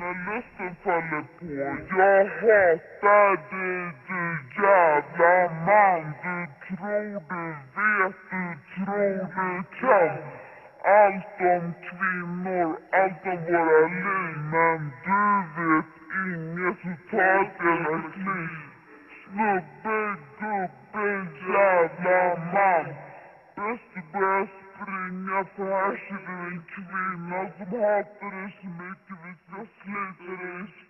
när lusten faller på Jag hatar dig du jävla man Du tror du vet, du tror du kan Allt om kvinnor, allt om våra liv Men du vet inget så ta ett jävla kliv Snubbe, gubbe, jävla man Bäst du börjar springa för här ser du en kvinna som hatar dig så mycket vi ska slita dig i